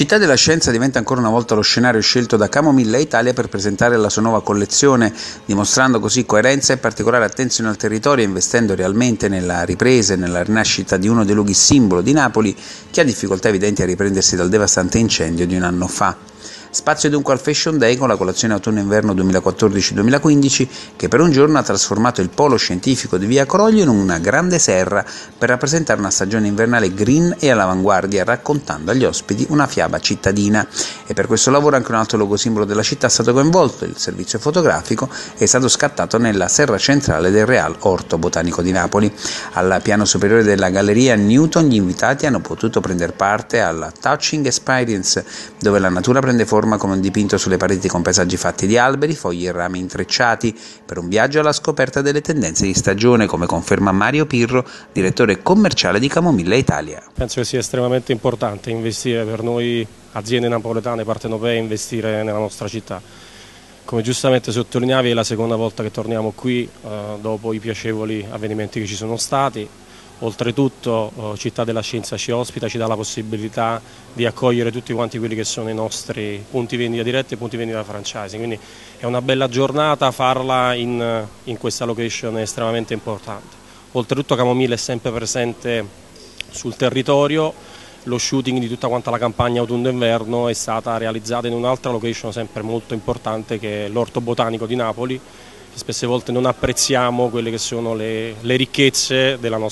Città della Scienza diventa ancora una volta lo scenario scelto da Camomilla Italia per presentare la sua nuova collezione, dimostrando così coerenza e particolare attenzione al territorio, investendo realmente nella ripresa e nella rinascita di uno dei luoghi simbolo di Napoli che ha difficoltà evidenti a riprendersi dal devastante incendio di un anno fa. Spazio dunque al Fashion Day con la colazione autunno-inverno 2014-2015 che per un giorno ha trasformato il polo scientifico di Via Coroglio in una grande serra per rappresentare una stagione invernale green e all'avanguardia raccontando agli ospiti una fiaba cittadina. E per questo lavoro anche un altro logo simbolo della città è stato coinvolto, il servizio fotografico è stato scattato nella serra centrale del Real Orto Botanico di Napoli. Al piano superiore della galleria Newton gli invitati hanno potuto prendere parte alla Touching Experience dove la natura prende forma forma come un dipinto sulle pareti con paesaggi fatti di alberi, fogli e rami intrecciati, per un viaggio alla scoperta delle tendenze di stagione, come conferma Mario Pirro, direttore commerciale di Camomilla Italia. Penso che sia estremamente importante investire per noi aziende napoletane, partenopee, investire nella nostra città. Come giustamente sottolineavi è la seconda volta che torniamo qui eh, dopo i piacevoli avvenimenti che ci sono stati, Oltretutto eh, Città della Scienza ci ospita, ci dà la possibilità di accogliere tutti quanti quelli che sono i nostri punti vendita diretti e punti vendita franchising, quindi è una bella giornata, farla in, in questa location estremamente importante. Oltretutto Camomile è sempre presente sul territorio, lo shooting di tutta quanta la campagna autunno-inverno è stata realizzata in un'altra location sempre molto importante che è l'Orto Botanico di Napoli, spesse volte non apprezziamo quelle che sono le, le ricchezze della nostra